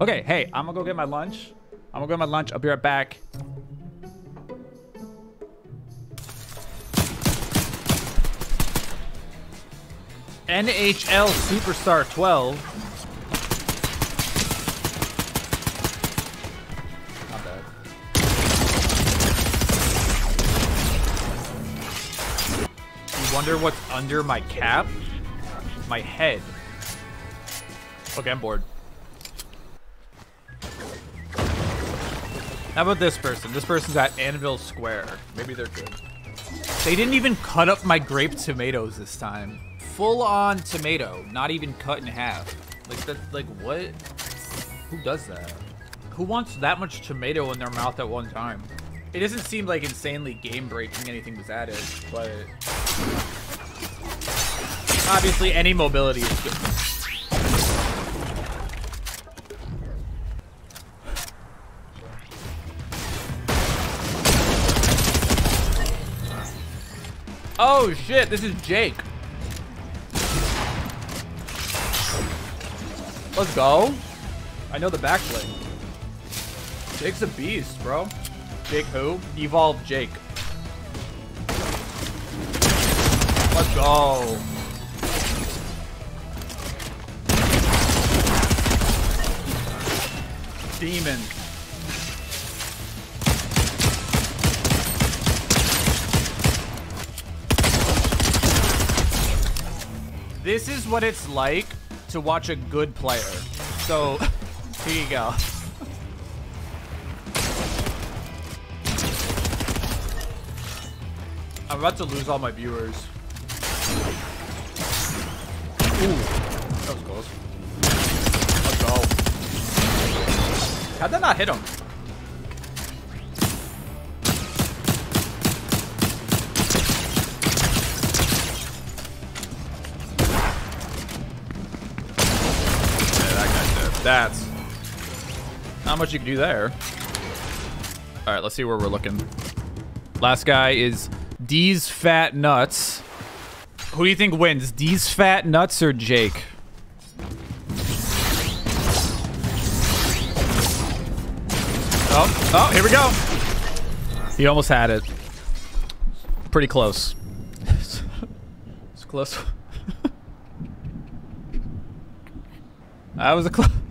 Okay, hey, I'm gonna go get my lunch. I'm gonna go get my lunch. I'll be right back. NHL Superstar 12. Not bad. You wonder what's under my cap? My head. Okay, I'm bored. How about this person? This person's at Anvil Square. Maybe they're good. They didn't even cut up my grape tomatoes this time. Full on tomato, not even cut in half. Like that like what? Who does that? Who wants that much tomato in their mouth at one time? It doesn't seem like insanely game breaking anything was added, but obviously any mobility is good. Oh shit, this is Jake. Let's go. I know the backflip. Jake's a beast, bro. Jake who? Evolve Jake. Let's go. Demon. This is what it's like to watch a good player. So, here you go. I'm about to lose all my viewers. Ooh, that was close. Let's go. How'd that not hit him? That's not much you can do there. All right, let's see where we're looking. Last guy is D's Fat Nuts. Who do you think wins, D's Fat Nuts or Jake? Oh, oh, here we go. He almost had it. Pretty close. it's close. that was a close.